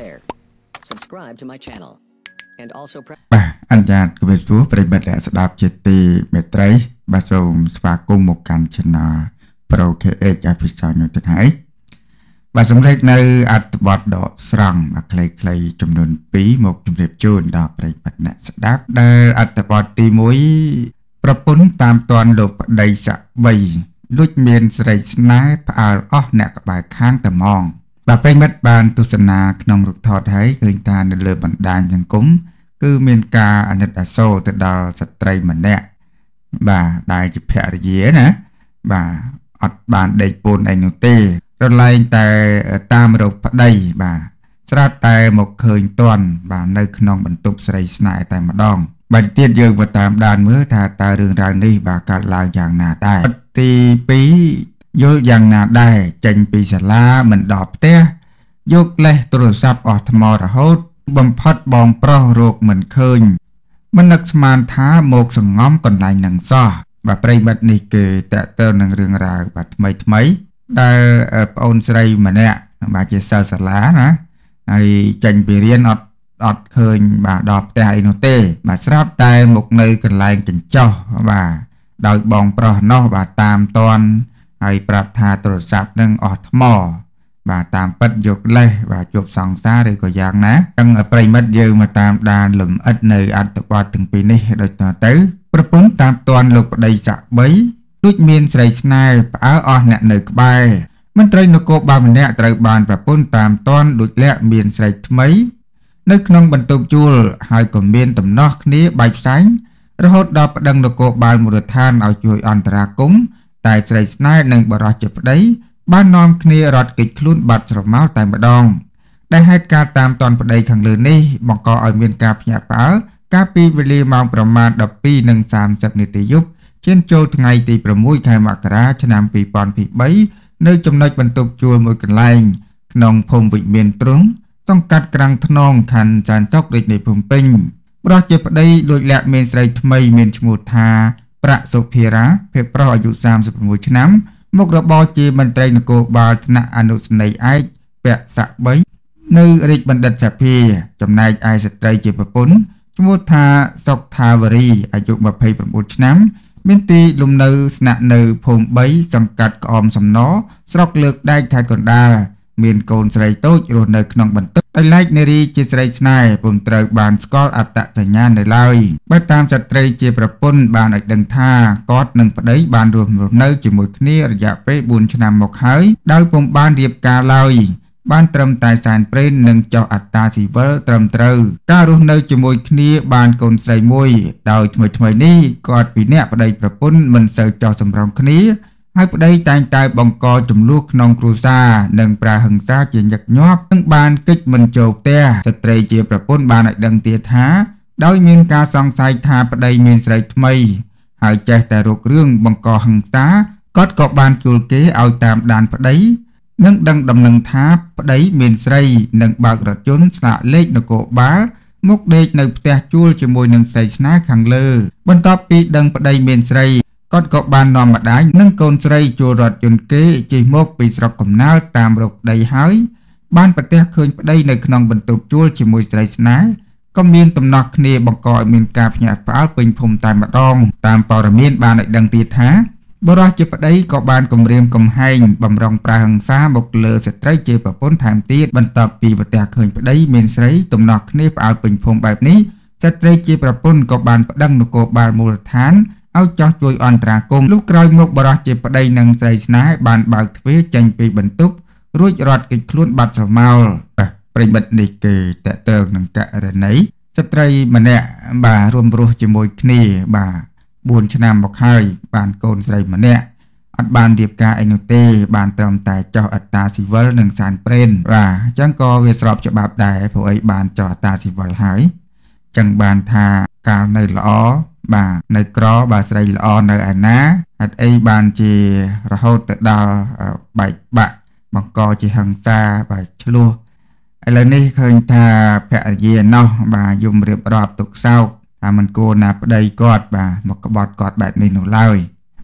there. Subscribe to my channel. And also press បាទអនុញ្ញាតគម្រាបសួរប្រិយមិត្តអ្នកស្ដាប់ជាទីមេត្រីបាទសូមស្វាគមន៍មកកាន់ Channel Pro KH Official នោះទៅហើយបាទសំឡេងនៅអត្ថបទដកស្រង់បាទខ្លីៗចំនួន2មកជម្រាបជូនដល់ប្រិយមិត្តអ្នកស្ដាប់ដែលអត្ថបទទី1ប្រពន្ធតាមតាន់លោកប្តីស័ក្តិបីលួចមានស្រីស្នេហ៍ផ្អើលអស់អ្នកក្បែរខាងតែហ្មង បាទប្រិមិត្តបានទស្សនាក្នុងរូបថតហើយឃើញថានៅលើបណ្ដាញសង្គមគឺមានការអាណិតអាសូរទៅដល់ស្ត្រីម្នាក់បាទដែលជាភរិយាណាបាទអត់បានដេកពូនអីនោះទេរលែងតែតាមរោគប្តីបាទស្រាប់តែមកឃើញតន់បាទនៅក្នុងបន្ទប់ស្រីស្នេហ៍តែម្ដងបាទទៀតយើងមកតាមដានមើលថាតើរឿងរ៉ាវនេះបាទកើតឡើងយ៉ាងណាដែរទី2 យល់យ៉ាងណាដែរចេញពីសាលាមិនដល់ផ្ទះយកលេសទូរស័ព្ទអស់ថ្មរហូត បំផុតបងប្រុសរោគមិនឃើញមិននឹកស្មានថាមកសងំកន្លែងនឹងសោះបាទប្រិមិត្តនេះគេតើតើនឹងរឿងរ៉ាវបាទថ្មីថ្មីដែលប្អូនស្រីម្នាក់បាទជាសិស្សសាលាណាហើយចេញពីរៀនអត់អត់ឃើញបាទដល់ផ្ទះអីនោះទេ បាទស្រាប់តែមកនៅកន្លែងកញ្ចោះបាទដោយបងប្រុសនោះបាទតាមតន់ ហើយប្រាប់ថាទូរស័ព្ទនឹងអស់ថ្ម បាទតាមពិតយកលេសបាទជប់សង្សារឬក៏យ៉ាងណាចឹងប្រិមិត្តយើងមកតាមដានលំអិតនៅអត្ថបទទាំងពីរនេះដូចតទៅប្រពន្ធតាមតាន់លោកប្តីចាក់3ដូចមានស្រីស្នេហ៍ផ្អើអស់អ្នកនៅក្បែរមន្ត្រីនគរបាលម្នាក់ត្រូវបានប្រពន្ធតាមតាន់ដូចលាក់មានស្រីថ្មី នៅក្នុងបន្ទប់ជួលហើយក៏មានដំណោះគ្នាបែកផ្សែងរហូតដល់ប្តឹងនគរបាលមូលដ្ឋានឲ្យជួយអន្តរាគមន៍ តែស្រីស្នេហ៍និងបរិសុទ្ធជាប្តី បាននាំគ្នារត់គេចខ្លួនបាត់ស្រមោលតែម្ដងដែលហេតុការណ៍តាមតនប្តីខាងលើនេះបង្កឲ្យមានការភ្ញាក់ផ្អើលកាលពីវេលាម៉ោងប្រមាណ12:30នាទីយប់ឈានចូលថ្ងៃទី6ខែមករាឆ្នាំ2023នៅចំណុចបន្ទប់ជួលមួយកន្លែង ក្នុងភូមិវិមានទ្រង់សង្កាត់ក្រាំងថ្នងខណ្ឌចានចុករាជធានីភ្នំពេញបរិសុទ្ធជាប្តីលួចលាក់មានស្រីថ្មីមានឈ្មោះថា ប្រាក់សុភារាភេទប្រុសអាយុ36ឆ្នាំមុខរបរជាមន្ត្រីនគរបាលថ្នាក់អនុសេនីយ៍ឯកពាក់ស័ក3នៅរាជបណ្ឌិតសភា ចំណែកឯស្ត្រីជាប្រពន្ធឈ្មោះថាសុកថាវរីអាយុ29ឆ្នាំ មានទីលំនៅស្នាក់នៅភូមិ3សង្កាត់ក្អមសំណស្រុកលើកដែកខេត្តកណ្ដាល មានកូនស្រីតូចរស់នៅក្នុងបន្ទប់ដោយឡែកនារីជាស្រីស្នេហ៍ពុំត្រូវបានស្គាល់អត្តសញ្ញាណនៅឡើយបើតាមស្ត្រីជាប្រពន្ធបានឲ្យដឹងថាគាត់និងប្តីបានរស់នៅជាមួយគ្នារយៈពេល4ឆ្នាំមកហើយដោយពុំបានរៀបការឡើយបានត្រឹមតែសែនព្រេននិងចោះអត្តាស៊ីវិលត្រឹមត្រូវការរស់នៅជាមួយគ្នាបានកូនស្រីមួយ ដោយថ្មីថ្មីនេះគាត់ពីអ្នកប្តីប្រពន្ធមិនសូវចោះសម្រងគ្នា ហើយប្តីតែងតែបង្កចំនួនក្នុងគ្រួសារនិងប្រាហិង្សាជាញឹកញាប់នឹងបានកិច្ចមិនចូលផ្ទះស្ត្រីជាប្រពន្ធបានឲ្យដឹងទៀតថា ដោយមានការសង្ស័យថាប្តីមានស្រីថ្មី ហើយចេះតែរករឿងបង្កហិង្សាគាត់ក៏បានជួលគេឲ្យតាមដានប្តីនិងដឹងដំណឹងថាប្តីមានស្រីនិងបើករថយន្តស្លាកលេខនគរបាលមកដេកនៅផ្ទះជួលជាមួយនឹងស្រីស្នេហ៍ខាងលើ បន្ទាប់ពីដឹងប្តីមានស្រី គាត់ក៏បាននាំម្ដាយនិងកូនស្រីជួលរថយន្តគេជិះមកពីស្រុកកំណើតតាមរកដីហើយបានប្រទះឃើញប្តីនៅក្នុងបន្ទប់ជួលជាមួយស្រីស្នេហ៍ក៏មានដំណោះគ្នាបង្កឲ្យមានការភ្ញាក់ផ្អើលពេញភូមិតែម្ដងតាមព័ត៌មានបានឲ្យដឹងទៀតថាបរិះជាប្តីក៏បានគម្រាមកំហែងបំរុងប្រាហិង្សាមកលើស្ត្រីជាប្រពន្ធថែមទៀតបន្ទាប់ពីប្រទះឃើញប្តីមានស្រីដំណោះគ្នាផ្អើលពេញភូមិបែបនេះស្ត្រីជាប្រពន្ធក៏បានប្តឹងនគរបាលមូលដ្ឋាន ឲ្យចោះជួយអន្តរាគមន៍លុះក្រោយមកបរោះជាប្តីនឹងស្រីស្នេហ៍បានបើកទ្វារចេញពីបន្ទប់រួចរត់គេចខ្លួនបាត់ស្រមោលប្រិមិត្តនេះគេតេតើងនឹងករណីស្ត្រីម្នាក់បាទរួមរស់ជាមួយគ្នាបាទ4ឆ្នាំមកហើយបានកូនស្រីម្នាក់អត់បានរៀបការអីនោះទេ បានត្រឹមតែចោះអត្តាស៊ីវិលនិងសានព្រេនបាទអញ្ចឹងក៏វាស្របច្បាប់ដែរព្រោះអីបានចោះអត្តាស៊ីវិលហើយអញ្ចឹងបានថាកាលនៅល្អ បាទនៅក្របាទស្រីល្អនៅឯណាហេតុអីបានជារហូតទៅដល់បែកបាក់បង្កជាហិង្សាបាទឆ្លោះឥឡូវនេះឃើញថាភរិយាណោះបាទយំរៀបរាប់ទុកសោកថាមិនគួរណាប្តីគាត់បាទមកក្បត់គាត់បែបនេះនោះឡើយ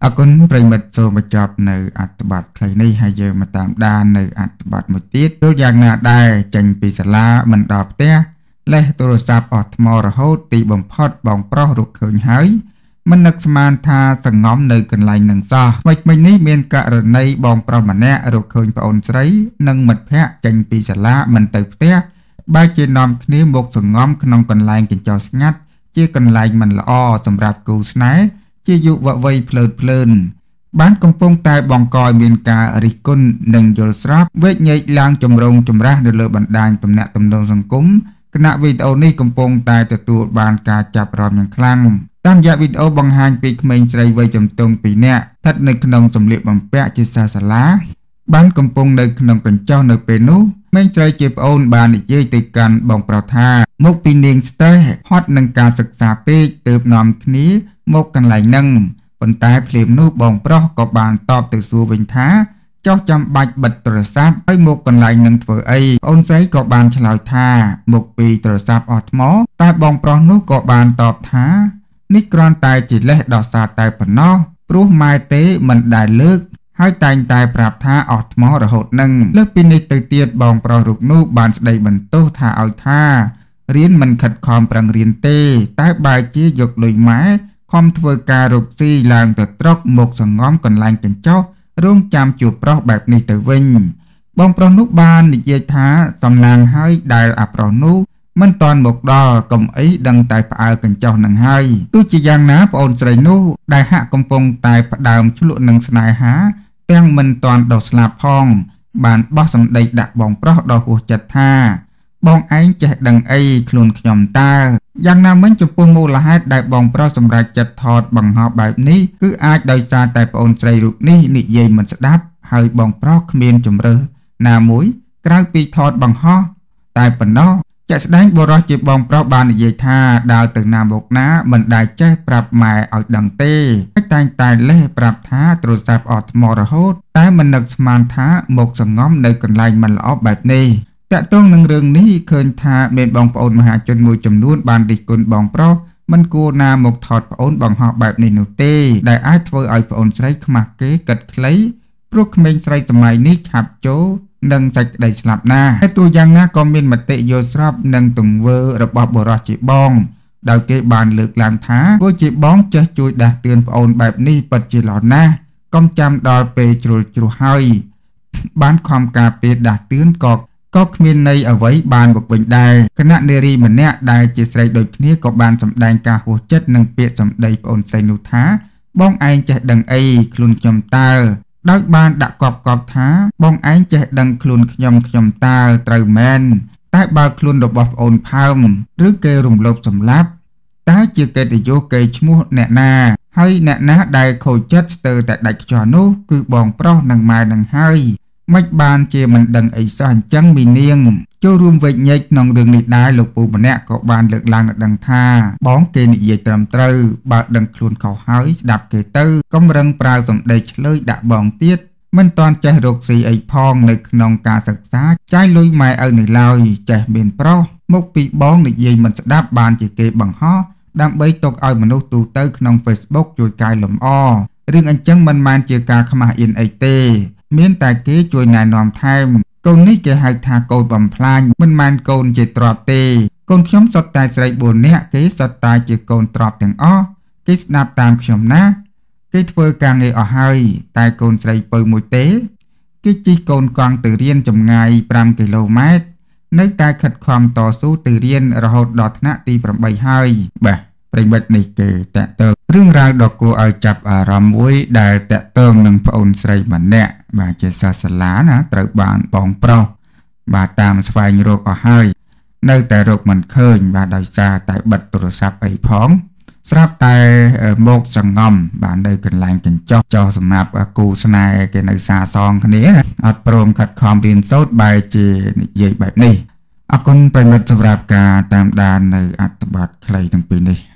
អរគុណប្រិមិត្តចូលបញ្ចប់នៅអត្ថបទខ្លីនេះហើយយើងមកតាមដាននៅអត្ថបទមួយទៀតទោះយ៉ាងណាដែរចេញពីសាលាមិនដល់ផ្ទះ លេះទូរស័ព្ទអស់ថ្មរហូតទីបំផុតបងប្រុសរកឃើញហើយមិននឹកស្មានថាសងំនៅកន្លែងនឹងសោះមិនមិននេះមានករណីបងប្រុសម្នាក់រកឃើញប្អូនស្រី និងមិត្តភ័ក្តិចេញពីសាលាមិនទៅផ្ទះបែរជានាំគ្នាមកសងំក្នុងកន្លែងកញ្ចោស្ងាត់ជាកន្លែងមិនល្អសម្រាប់គូស្នេហ៍ជាយុវវ័យភ្លើតភ្លើនបានកំពុងតែបង្កឲ្យមានការរិះគន់និងយល់ស្របវេកញែកឡើងចម្រូងចម្រាសនៅលើបណ្ដាញទំនាក់ទំនងសង្គម គណៈវីដេអូនេះកំពុងតែទទួលបានការចាប់អារម្មណ៍យ៉ាងខ្លាំងតាមរយៈវីដេអូបង្ហាញពីក្មេងស្រីវ័យជំទង់2នាក់ស្ថិតនៅក្នុងសម្លៀកបំពាក់ជាសាសាឡាបានកំពុងនៅក្នុងកញ្ចោះនៅពេលនោះក្មេងស្រីជាប្អូនបាននិយាយទៅកាន់បងប្រុសថាមកពីនាងស្ទើហត់នឹងការសិក្សាពេកទើបនាំគ្នាមកកន្លែងហ្នឹងប៉ុន្តែភ្លាមនោះបងប្រុសក៏បានតបទៅសួរវិញថា ចោះចាំបាច់បិទទូរស័ព្ទហើយមកកន្លែងនឹងធ្វើអីអូនស្រីក៏បានឆ្លើយថា មកពីទូរស័ព្ទអស់ថ្ម តែបងប្រុសនោះក៏បានតបថានេះគ្រាន់តែជាលេសដោះសារតែប៉ុណ្ណោះព្រោះម៉ែទេមិនដែលលើកហើយតែងតែប្រាប់ថាអស់ថ្មរហូតនឹងលើកពីនេះទៅទៀតបងប្រុសរូបនោះបានស្ដីបន្ទោសថាឲ្យថារៀនមិនខិតខំប្រឹងរៀនទេ តែបែរជាយកលុយម៉ែខំធ្វើការរកស៊ីឡើងទៅត្រុកមកសងំកន្លែងកញ្ចោះ រងចាំជួបប្រុសបែបនេះទៅវិញ បងប្រុសនោះបាននិយាយថាសំឡាងហើយដែលអាប្រុសនោះមិនតាន់មកដល់កំអីដឹងតែផ្អើកញ្ចោះនឹងហើយទោះជាយ៉ាងណាប្អូនស្រីនោះដែលហាក់កំពុងតែផ្ដើមឆ្លក់នឹងស្នេហា ទាំងមិនតាន់ដោះស្លាប់ផង បានបោះសម្ដីដាក់បងប្រុសដ៏ហួសចិត្តថា បងឯងចេះដឹងអីខ្លួនខ្ញុំតើយ៉ាងណាមិញចំពោះមូលហេតុដែលបងប្រុសសម្រេចចិត្តថតបង្ហោះបែបនេះគឺអាចដោយសារតែប្អូនស្រីរូបនេះនិយាយមិនស្ដាប់ហើយបងប្រុសគ្មានជំរើសណាមួយក្រៅពីថតបង្ហោះតែប៉ុណ្ណោះជាក់ស្ដែងបរិសជាបងប្រុសបាននិយាយថាដើរទៅណាមកណាមិនដែលចេះប្រាប់ម៉ែឲ្យដឹងទេហើយតែងតែលេះប្រាប់ថាទូរស័ព្ទអត់ថ្មរហូត តែមិននឹកស្មានថាមកសងំនៅកន្លែងមិនល្អបែបនេះ តាក់ទងនឹងរឿងនេះឃើញថាមានបងប្អូនមហាជនមួយចំនួនបានរិះគន់បងប្រុសមិនគួរណាមកថតប្អូនបង្ហោះបែបនេះនោះទេ ដែលអាចធ្វើឲ្យប្អូនស្រីខ្មាស់គេកិតខ្លីព្រោះក្មេងស្រីសម័យនេះឆាប់ចូលនិងសេចក្តីស្លាប់ណាហើយទូយ៉ាងណាក៏មានមតិយល់ស្របនឹងទង្វើរបស់បុរសជាបងដោយគេបានលើកឡើងថាពួកជាបងចេះជួយដាស់តឿនប្អូនបែបនេះពិតជាល្អណាស់កុំចាំដល់ពេលជ្រុលជ្រោះហើយបានខំការពារដាស់តឿនក៏ ក៏គ្មានន័យអ្វីបានមកវិញដែរគណៈនារីម្នាក់ដែលជាស្រីដូចគ្នាក៏បានសម្ដែងការហួសចិត្តនឹងពាក្យសម្ដីប្អូនស្រីនោះថាបងឯងចេះដឹងអីខ្លួនខ្ញុំតើដោយបានដាក់កប់កប់ថាបងឯងចេះដឹងខ្លួនខ្ញុំខ្ញុំតើត្រូវមែនតែបើខ្លួនរបស់ប្អូនផើមឬគេរំលោភសម្លាប់តើជាកិត្តិយសគេឈ្មោះអ្នកណាហើយអ្នកណាដែលខូចចិត្តស្ទើរតែដាច់ខ្យល់នោះគឺបងប្រុសនិងម៉ែនឹងហើយ មិនបានជាមិនដឹងអីសោះអញ្ចឹងមីនាង ចូលរួមវេកញែកក្នុងរឿងនេះដែរលោកពូម្នាក់ក៏បានលើកឡើងឲ្យដឹងថា បងគេនិយាយត្រឹមត្រូវបើដឹងខ្លួនខុសហើយស្ដាប់គេទៅកុំរឹងប្រើសម្ដីឆ្លើយដាក់បងទៀតមិនតាន់ចេះរកស៊ីអីផងនៅក្នុងការសិក្សាចាយលុយម៉ែឪនៅឡើយចេះមានប្រុសមកពីបងនិយាយមិនស្ដាប់បានជាគេបង្ហោះដើម្បីទុកឲ្យមនុស្សទូទៅក្នុង Facebook ជួយកែលម្អរឿងអញ្ចឹងមិនមែនជាការខ្មាស់អៀនអីទេ មានតែគេជួយណែនាំថែម កូននេះគេហៅថាកូនបំផ្លាញមិនមែនកូនជាទ្របទេ កូនខ្ញុំសុទ្ធតែស្រី4នាក់គេសុទ្ធតែជាកូនទ្របទាំងអស់គេស្ដាប់តាមខ្ញុំណាគេធ្វើការងារអស់ហើយ តែកូនស្រីពៅមួយទេគេជិះកូនកង់ទៅរៀនចម្ងាយ5គីឡូម៉ែត្រនៅតែខិតខំតស៊ូទៅរៀនរហូតដល់ថ្នាក់ទី8ហើយបាទ ប្រិមិត្តនេះគេតកតើរឿងរ៉ាវដ៏គួរឲ្យចាប់អារម្មណ៍មួយដែលតកតងនឹងប្អូនស្រីម្នាក់បាទជាសាសាឡាណាត្រូវបានបងប្រុសបាទតាមស្វែងរកអស់ហើយនៅតែរកមិនឃើញបាទដោយសារតែបិទទូរស័ព្ទអីផង ស្រាប់តែមកសងំបាននៅកន្លែងកញ្ចក់ចោះសម្រាប់គូស្នេហ៍គេនៅសាសងគ្នាណាអត់ព្រមខិតខំរៀនសូត្របែរជានិយាយបែបនេះអរគុណប្រិមិត្តសម្រាប់ការតាមដាននៅអត្ថបទខ្លីទាំងពីរនេះ